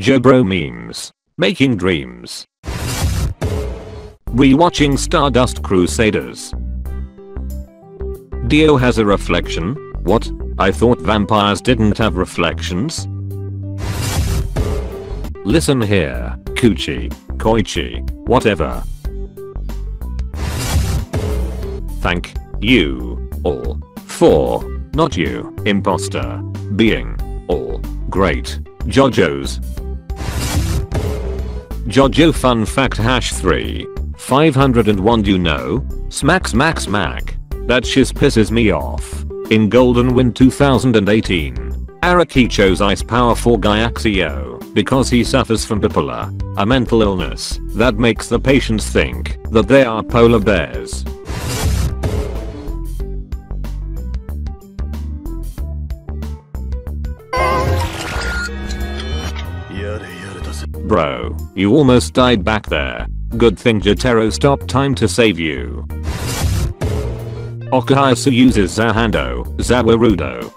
Jobro memes. Making dreams. Rewatching Stardust Crusaders. Dio has a reflection? What? I thought vampires didn't have reflections? Listen here, Coochie, Koichi, whatever. Thank you all for not you, imposter, being all great Jojo's. Jojo fun fact hash 3. 501 you know? Smack smack smack. That shiz pisses me off. In Golden Wind 2018, Araki chose Ice Power for Ghiaccio because he suffers from bipolar, a mental illness that makes the patients think that they are polar bears. Bro, you almost died back there. Good thing Jotaro stopped time to save you. Okuyasu uses Zahando, Zawarudo.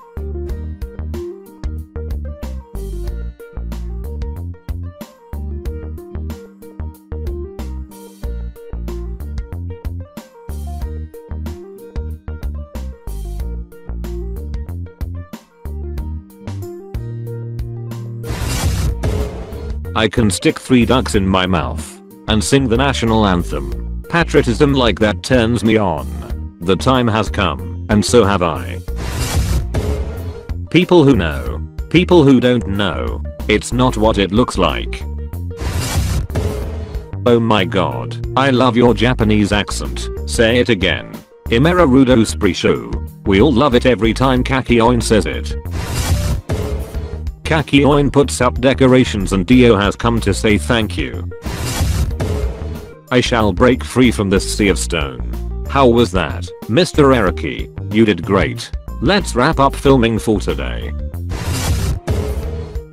I can stick three ducks in my mouth and sing the national anthem. Patriotism like that turns me on. The time has come, and so have I. People who know. People who don't know. It's not what it looks like. Oh my god, I love your Japanese accent. Say it again. Imera Rudo Sprishu. We all love it every time Kakyoin says it. Kakyoin puts up decorations and Dio has come to say thank you. I shall break free from this sea of stone. How was that, Mr. Araki? You did great. Let's wrap up filming for today.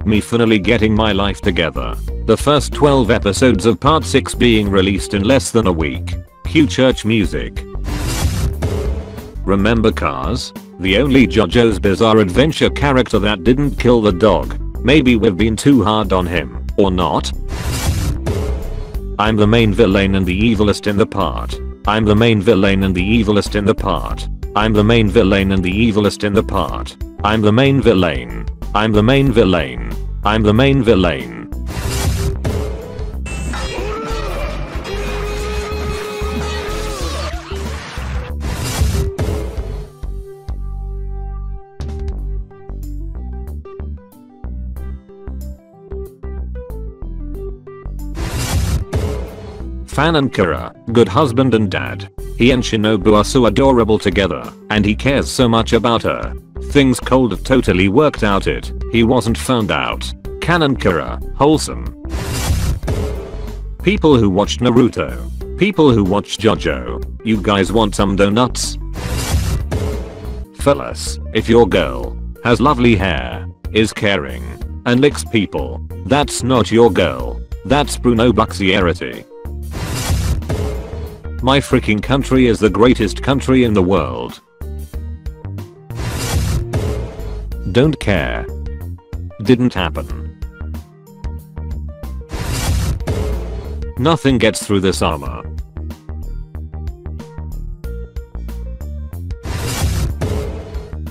Me finally getting my life together. The first 12 episodes of part 6 being released in less than a week. Cue church music. Remember Kars? The only JoJo's Bizarre Adventure character that didn't kill the dog. Maybe we've been too hard on him, or not? I'm the main villain and the evilest in the part. I'm the main villain and the evilest in the part. I'm the main villain and the evilest in the part. I'm the main villain. I'm the main villain. I'm the main villain. Fanon Kira, good husband and dad. He and Shinobu are so adorable together, and he cares so much about her. Things cold totally worked out it, he wasn't found out. Canon Kira, wholesome. People who watched Naruto. People who watched JoJo. You guys want some donuts? Fellas, if your girl has lovely hair, is caring, and licks people, that's not your girl. That's Bruno Bucciarati. My freaking country is the greatest country in the world. Don't care. Didn't happen. Nothing gets through this armor.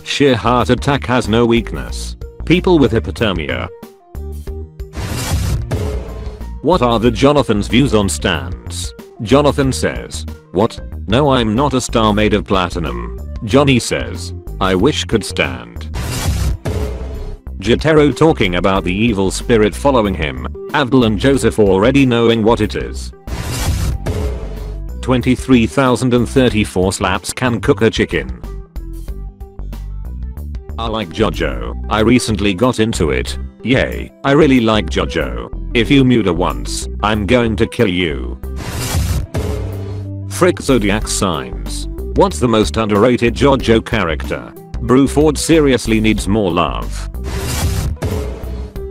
Sheer heart attack has no weakness. People with hypothermia. What are the Jonathan's views on stands? Jonathan says, what? No I'm not a star made of platinum. Johnny says, I wish could stand. Jotaro talking about the evil spirit following him, Abdul and Joseph already knowing what it is. 23,034 slaps can cook a chicken. I like Jojo, I recently got into it. Yay, I really like Jojo. If you her once, I'm going to kill you. Frick zodiac signs. What's the most underrated JoJo character? Bruford seriously needs more love.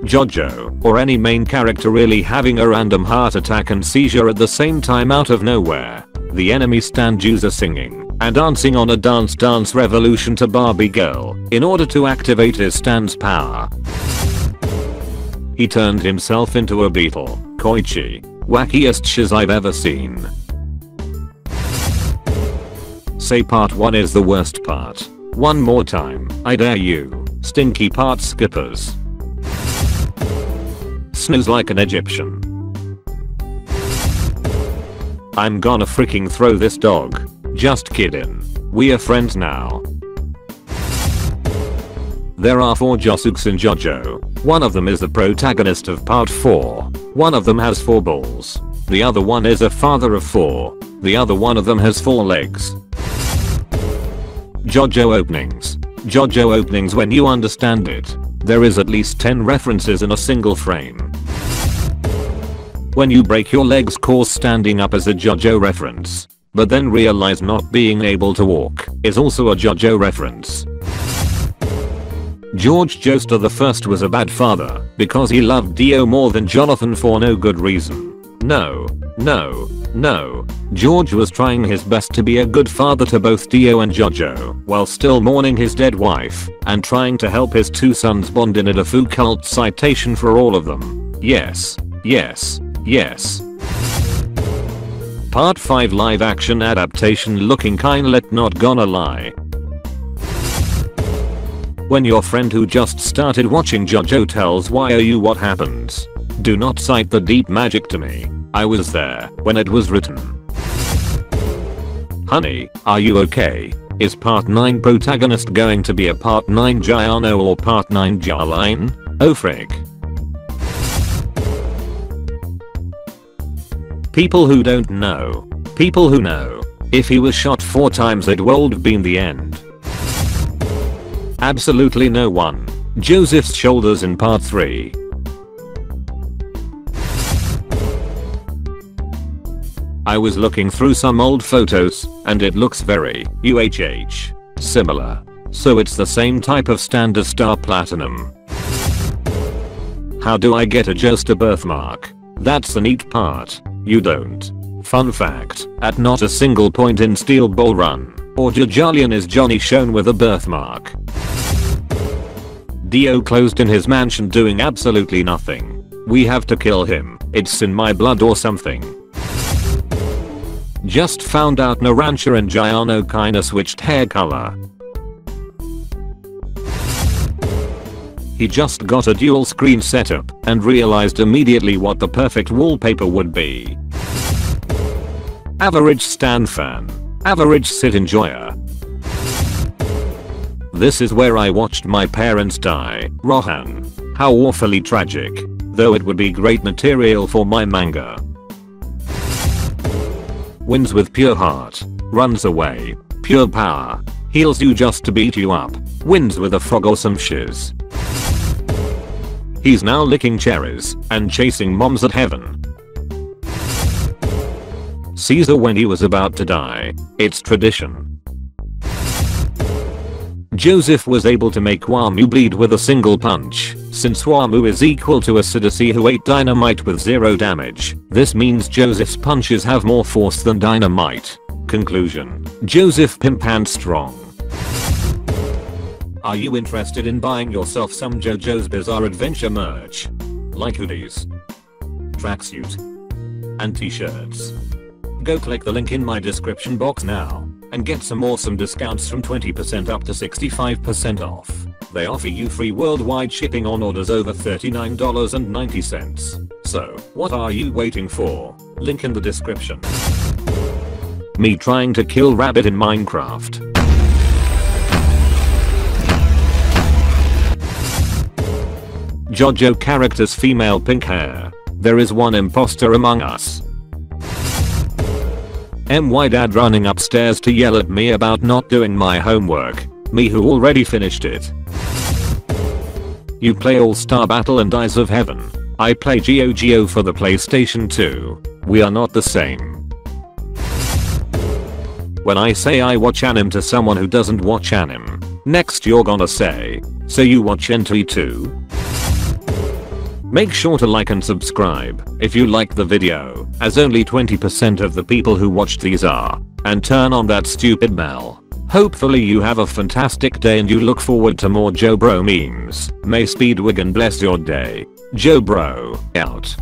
JoJo, or any main character really having a random heart attack and seizure at the same time out of nowhere. The enemy stand user singing and dancing on a dance dance revolution to Barbie girl in order to activate his stand's power. He turned himself into a beetle. Koichi. Wackiest shiz I've ever seen. Say part 1 is the worst part. One more time, I dare you. Stinky part skippers. Snooze like an Egyptian. I'm gonna freaking throw this dog. Just kidding. We are friends now. There are 4 Josukes in JoJo. One of them is the protagonist of part 4. One of them has 4 balls. The other one is a father of 4. The other one of them has 4 legs. JoJo openings. JoJo openings when you understand it. There is at least 10 references in a single frame. When you break your legs cause standing up as a JoJo reference. But then realize not being able to walk is also a JoJo reference. George Joestar I was a bad father because he loved Dio more than Jonathan for no good reason. No, no, no. George was trying his best to be a good father to both Dio and Jojo while still mourning his dead wife and trying to help his two sons bond in a Defu cult citation for all of them. Yes, yes, yes. Part 5 live action adaptation looking kinda let not gonna lie. When your friend who just started watching JoJo tells why are you what happens. Do not cite the deep magic to me. I was there when it was written. Honey, are you okay? Is part 9 protagonist going to be a part 9 Giorno or part 9 Jolyne? Oh frig. People who don't know. People who know. If he was shot 4 times it would have been the end. Absolutely no one. Joseph's shoulders in part 3. I was looking through some old photos and it looks very UHH similar. So it's the same type of standard star platinum. How do I get a Joestar birthmark? That's the neat part. You don't. Fun fact, at not a single point in Steel Ball Run or JoJolion is Johnny shown with a birthmark. Dio closed in his mansion doing absolutely nothing. We have to kill him. It's in my blood or something. Just found out Narancia and Giorno kinda switched hair color. He just got a dual screen setup and realized immediately what the perfect wallpaper would be. Average Stan fan. Average sit enjoyer. This is where I watched my parents die. Rohan. How awfully tragic. Though it would be great material for my manga. Wins with pure heart. Runs away. Pure power. Heals you just to beat you up. Wins with a frog or some shiz. He's now licking cherries and chasing moms at heaven. Caesar when he was about to die. It's tradition. Joseph was able to make Wamuu bleed with a single punch. Since Wamuu is equal to Esidisi who ate dynamite with zero damage, this means Joseph's punches have more force than dynamite. Conclusion. Joseph pimp and strong. Are you interested in buying yourself some JoJo's Bizarre Adventure merch? Like hoodies, tracksuit, and t-shirts? Go click the link in my description box now and get some awesome discounts from 20% up to 65% off. They offer you free worldwide shipping on orders over $39.90. So, what are you waiting for? Link in the description. Me trying to kill rabbit in Minecraft. Jojo character's female pink hair. There is one imposter among us. My dad running upstairs to yell at me about not doing my homework. Me who already finished it. You play All Star Battle and Eyes of Heaven. I play GioGio for the PlayStation 2. We are not the same. When I say I watch anime to someone who doesn't watch anime, next you're gonna say, so you watch Hentai too? Make sure to like and subscribe if you liked the video, as only 20% of the people who watched these are, and turn on that stupid bell. Hopefully you have a fantastic day and you look forward to more Joe Bro memes. May Speedwagon bless your day. Joe bro, out.